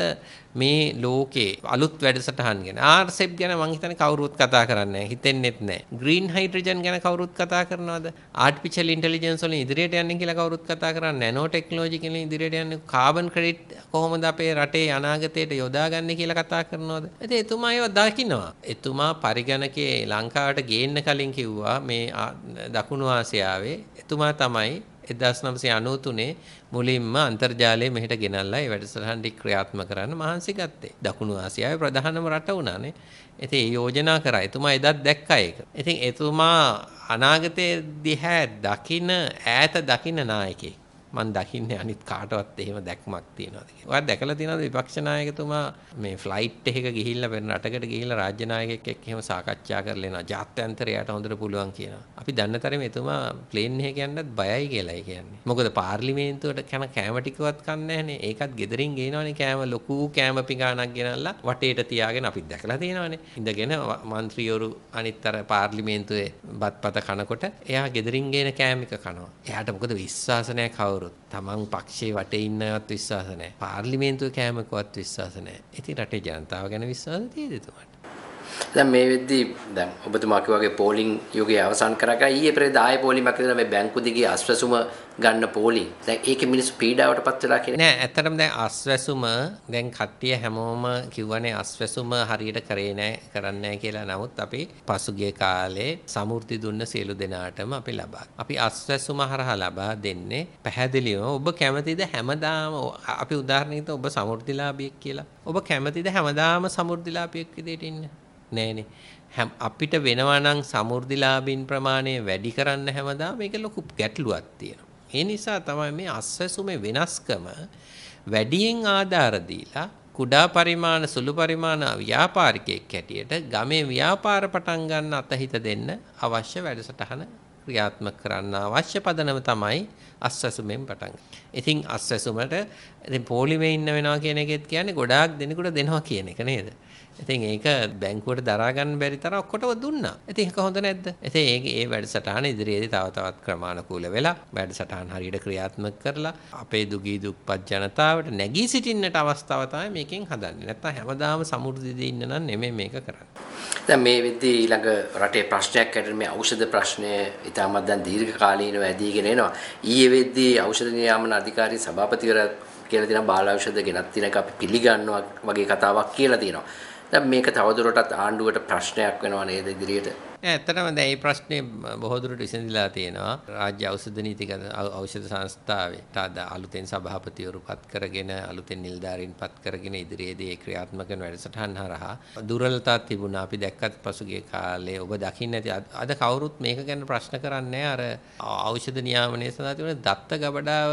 මේ ලෝකේ අලුත් වැඩසටහන් ගැන RCEP ගැන මං හිතන්නේ කවුරුත් කතා කරන්නේ නැහැ. හිතෙන්නෙත් නැහැ. green hydrogen ගැන කවුරුත් කතා කරනවද? artificial intelligence වලින් ඉදිරියට යන්නේ කියලා කවුරුත් කතා කරන්නේ නැහැ. nano technology වලින් ඉදිරියට යන්නේ carbon credit කොහොමද අපේ රටේ අනාගතයට යොදාගන්නේ කියලා කතා කරනවද? ඉතින් එතුමා ඒව දකින්නවා. එතුමා පරිගණකයේ ලංකාවට ගේන්න කලින් කිව්වා මේ දකුණු ආසියාවේ එතුමා තමයි 1993 මුලින්ම අන්තර්ජාලය මෙහෙට ගෙනල්ලා ඒ වැඩසටහන් ටික ක්‍රියාත්මක කරන්න මහන්සි ගත්තේ. දකුණු ආසියාවේ ප්‍රධානම රට වුණානේ. ඉතින් ඒ යෝජනා කරා. එතුමා එදත් දැක්කා ඒක. ඉතින් එතුමා අනාගතයේ දිහා දකින ඈත දකින නායකයෙක්. මම දකින්නේ අනිත් කාටවත් එහෙම දැක්මක් තියනවාද කියලා. ඔයා දැකලා තියෙනවද විපක්ෂ නායකතුමා මේ ෆ්ලයිට් එකක ගිහිල්ලා වෙන රටකට ගිහිල්ලා රාජ්‍ය නායකයෙක් එක්ක එහෙම සාකච්ඡා කරලා එනවා. ජාත්‍යන්තරයට හොඳට පුළුවන් කියනවා. අපි දන්න තරමේ එතුමා ප්ලේන් එකේ යන්නත් බයයි කියලායි කියන්නේ. මොකද පාර්ලිමේන්තුවට කන කෑම ටිකවත් කන්නේ නැහනේ. ඒකත් ගෙදරින් ගේනවනේ කෑම ලොකු කෑම පිඟානක් ගෙනල්ලා වටේට තියාගෙන අපි දැකලා තියෙනවනේ. ඉඳගෙන മന്ത്രിවරු අනිත් අර පාර්ලිමේන්තුවේ බත්පත කනකොට එයා ගෙදරින් ගේන කෑම එක කනවා. එයාට මොකද විශ්වාසනය කවුරු කවුරුත් තමන් පක්ෂේ වටේ ඉන්නවත් විශ්වාස නැහැ. පාර්ලිමේන්තුවේ කෑමකවත් විශ්වාස නැහැ. ඉතින් රටේ ජනතාව ගැන විශ්වාස තියෙද එතුමාට? දැන් මේ වෙද්දී දැන් ඔබතුමා කිව්වාගේ පෝලිං යුගය අවසන් කරා කියලා ඊයේ පෙරේද ආයේ පෝලිමක් කරලා මේ බැංකු දිගේ අස්වැසුම ගන්න පෝලිං. දැන් ඒකේ මිනිස්සු පීඩාවටපත් වෙලා කියලා. නෑ ඇත්තටම දැන් අස්වැසුම දැන් කට්ටිය හැමෝම කිව්වනේ අස්වැසුම හරියට කරේ නෑ කරන්නේ නෑ කියලා. නමුත් අපි පසුගිය කාලේ සමෘද්ධි දුන්න සියලු දෙනාටම අපි ලබා. අපි අස්වැසුම හරහා ලබා දෙන්නේ පැහැදිලිවම ඔබ කැමතිද හැමදාම අපි උදාහරණයකට ඔබ සමෘද්ධිලාභියෙක් කියලා. ඔබ කැමතිද හැමදාම සමෘද්ධිලාභියෙක් විදිහට ඉන්න? නෑනේ. අපිට වෙනවා නම් සමෘද්ධිලාභින් ප්‍රමාණය වැඩි කරන්න හැමදාම මේක ලොකු ගැටලුවක් තියෙනවා. ඒ නිසා තමයි මේ අස්වැසුමේ වෙනස්කම වැඩියෙන් ආධාර දීලා කුඩා පරිමාණ සුළු පරිමාණ ව්‍යාපාරිකයෙක් හැටියට ගමේ ව්‍යාපාර පටන් ගන්න අතහිත දෙන්න අවශ්‍ය වැඩසටහන ක්‍රියාත්මක කරන්න අවශ්‍ය පදනම තමයි අස්වැසුමෙන් පටන් ඉතින් අස්වැසුමට ඉතින් පොලිමේ ඉන්න වෙනවා කියන එකෙත් කියන්නේ ගොඩාක් දෙනෙකුට දෙනවා කියන එක නේද? ඉතින් ඒක බැංකුවට දරා ගන්න බැරි තරම් ඔක්කොටම දුන්නා. ඉතින් ඒක හොඳ නැද්ද? ඉතින් ඒක ඒ වැඩසටහන ඉදිරියේදී තව තවත් ක්‍රමානුකූල වෙලා වැඩසටහන හරියට ක්‍රියාත්මක කරලා අපේ දුගී දුප්පත් ජනතාවට නැගී සිටින්නට අවස්ථාව තමයි මේකෙන් හදන්නේ. නැත්තම් හැමදාම සමෘද්ධියදී ඉන්න නම් නෙමෙයි මේක කරන්නේ. දැන් මේ වෙද්දී ඊළඟ රටේ ප්‍රශ්නයක් ඇතුළේ මේ ඖෂධ ප්‍රශ්නය ඉතාමත් දැන් දීර්ඝ කාලීනව ඇදීගෙන එනවා. ඊයේ වෙද්දී ඖෂධ නියාමන අධිකාරී සභාපතිවරයා කියලා තියෙනවා බාල ඖෂධ ගෙනත් තියෙන එක අපි පිළිගන්නවා වගේ කතාවක් කියලා තියෙනවා. දැන් මේක තවදුරටත් ආණ්ඩුවට ප්‍රශ්නයක් වෙනවා නේද ඉදිරියට? ඇත්තටම දැන් මේ ප්‍රශ්නේ බොහෝ දුරට විසඳලා තියෙනවා. රාජ්‍ය ඖෂධ නීතික ඖෂධ සංස්ථාවේ තාද අලුතෙන් සභාපතිවරු පත් කරගෙන අලුතෙන් නිලධාරීන් පත් කරගෙන ඉදිරියේදී ඒ ක්‍රියාත්මක කරන වැඩසටහන් හරහා දුර්වලතා තිබුණා. අපි දැක්කත් පසුගිය කාලේ ඔබ දකින්න ඇති අද කවුරුත් මේක ගැන ප්‍රශ්න කරන්නේ අර ඖෂධ නියාමනයේ සඳහා තිබුණ දත්ත ගබඩාව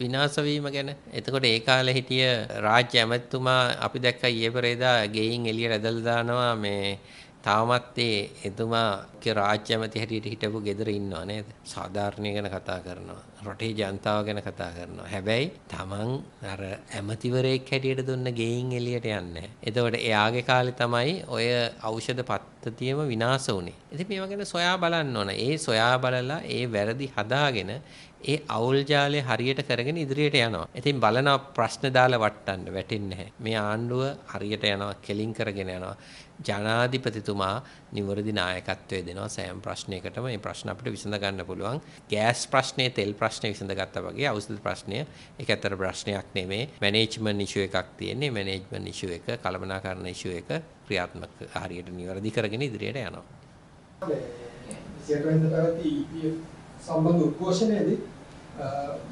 විනාශ වීම ගැන. එතකොට ඒ කාලේ හිටිය රාජ්‍ය ඇමතිතුමා අපි දැක්ක ඊයේ පෙරේදා ගෙයින් එළියට ඇදලා දානවා මේ තාමත් ඒ එතුමාගේ රාජ්‍ය ඇමති හැටියට හිටපු ගෙදර ඉන්නවා නේද? සාධාරණය ගැන කතා කරනවා. රටේ ජනතාව ගැන කතා කරනවා. හැබැයි Taman අර ඇමතිවරයෙක් හැටියට දුන්න ගෙයින් එළියට යන්නේ එතකොට එයාගේ කාලේ තමයි ඔය ඖෂධ පද්ධතියම විනාශ වුනේ. ඉතින් මේවා ගැන සොයා බලන්න ඕන. ඒ සොයා බලලා ඒ වැරදි හදාගෙන ඒ අවුල් ජාලය හරියට කරගෙන ඉදිරියට යනවා. ඉතින් බලන ප්‍රශ්න දාලා වටන්න වැටෙන්නේ නැහැ. මේ ආණ්ඩුව හරියට යනවා, කෙලින් කරගෙන යනවා. ජනාධිපතිතුමා නිවැරදි නායකත්වය දෙනවා සෑම ප්‍රශ්නයකටම මේ ප්‍රශ්න අපිට විසඳ ගන්න පුළුවන්. ගෑස් ප්‍රශ්නේ, තෙල් ප්‍රශ්නේ විසඳගත්තා වගේ ඖෂධ ප්‍රශ්නය ඒක ඇත්තට ප්‍රශ්නයක් නෙමේ. මැනේජ්මන්ට් ඉෂුව එකක් තියෙන්නේ. මැනේජ්මන්ට් ඉෂුව එක, කළමනාකරණ ඉෂුව එක ක්‍රියාත්මක හරියට නිවැරදි කරගෙන ඉදිරියට යනවා. සියයට වෙනිදා පැවති EPF සම්බන්ධ උද්ඝෝෂණයේදී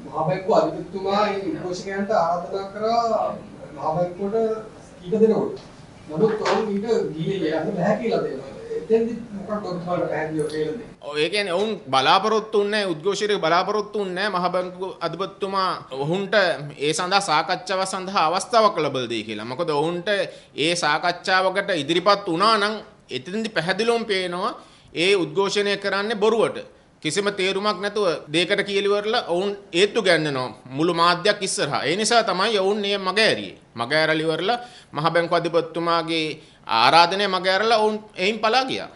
මහා බැංකුව අධිපතිතුමා ඒ උද්ඝෝෂකයන්ට ආරාධනා කරා මහා බැංකුවට කීප දෙනෙකුට. නමුත් ඔවුන් ඊට ගියේ යන්න බෑ කියලා දෙනවා. එතෙන්දි මොකක්ද ඔබතුමාට පැහැදිලිව කියලා දෙන්නේ? ඔය ඒ කියන්නේ ඔවුන් බලාපොරොත්තු වෙන්නේ උද්ඝෝෂකයෙක් බලාපොරොත්තු වෙන්නේ මහ බැංකු අධිපතිතුමා ඔවුන්ට ඒ සඳහා සාකච්ඡාව සඳහා අවස්ථාවක් ලැබලා දෙයි කියලා. මොකද ඔවුන්ට ඒ සාකච්ඡාවකට ඉදිරිපත් වුණා නම් එතෙන්දි පැහැදිලිවම පේනවා ඒ උද්ඝෝෂණය කරන්නේ බොරුවට. කිසිම තේරුමක් නැතුව දෙයකට කියලිවරලා ඔවුන් ඒත්තු ගන්නනවා මුළු මාධ්‍යයක් ඉස්සරහා. ඒ නිසා තමයි ඔවුන් මේ මග ඇරියේ. මග ඇරලිවරලා මහ බැංකු අධිපතිතුමාගේ ආරාධනය මග ඇරලා ඔවුන් එයින් පලා ගියා.